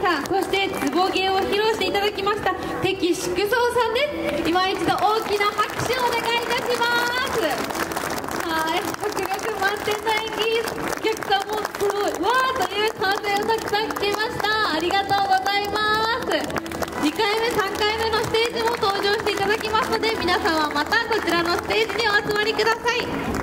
さんそして壺芸を披露していただきました敵祝宗さんです。今一度大きな拍手をお願いいたします。はい迫力満点の演技お客さんもすごい。わーという歓声をたくさん聞けました。ありがとうございます。2回目3回目のステージも登場していただきますので皆さんはまたこちらのステージにお集まりください。